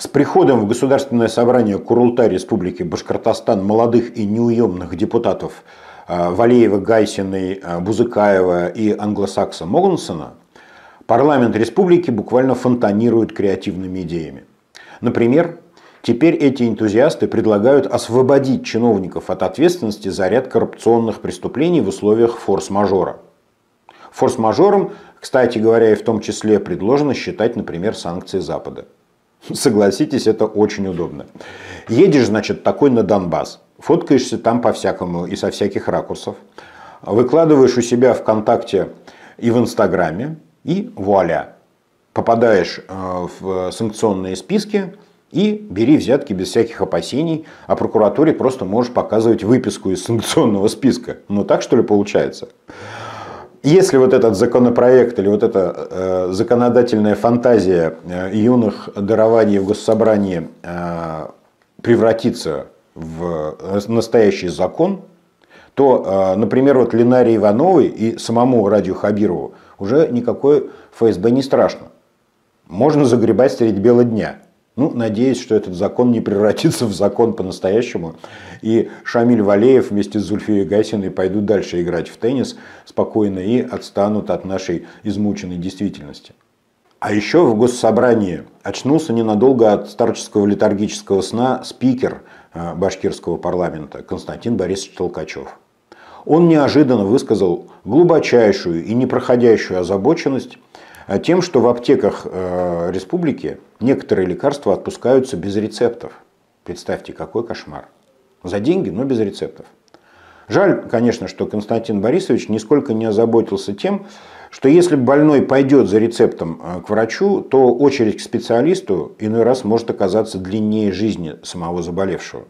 С приходом в Государственное собрание Курултай Республики Башкортостан молодых и неуемных депутатов э, Валеева, Гайсиной, э, Бузыкаева и англосакса Могунсона парламент республики буквально фонтанирует креативными идеями. Например, теперь эти энтузиасты предлагают освободить чиновников от ответственности за ряд коррупционных преступлений в условиях форс-мажора. Форс-мажором, кстати говоря, и в том числе предложено считать, например, санкции Запада. Согласитесь, это очень удобно. Едешь, значит, такой на Донбасс, фоткаешься там по-всякому и со всяких ракурсов, выкладываешь у себя ВКонтакте и в Инстаграме, и вуаля, попадаешь э, в санкционные списки и бери взятки без всяких опасений, а прокуратуре просто можешь показывать выписку из санкционного списка. Ну так что ли получается? Если вот этот законопроект или вот эта э, законодательная фантазия э, юных дарований в госсобрании э, превратится в настоящий закон, то, э, например, вот Ленаре Ивановой и самому Радию Хабирову уже никакой ФСБ не страшно. Можно загребать средь бела дня. Ну, надеюсь, что этот закон не превратится в закон по-настоящему. И Шамиль Валеев вместе с Зульфией Гайсиной пойдут дальше играть в теннис спокойно и отстанут от нашей измученной действительности. А еще в госсобрании очнулся ненадолго от старческого летаргического сна спикер э, башкирского парламента Константин Борисович Толкачев. Он неожиданно высказал глубочайшую и непроходящую озабоченность тем, что в аптеках э, республики некоторые лекарства отпускаются без рецептов. Представьте, какой кошмар. За деньги, но без рецептов. Жаль, конечно, что Константин Борисович нисколько не озаботился тем, что если больной пойдет за рецептом э, к врачу, то очередь к специалисту иной раз может оказаться длиннее жизни самого заболевшего.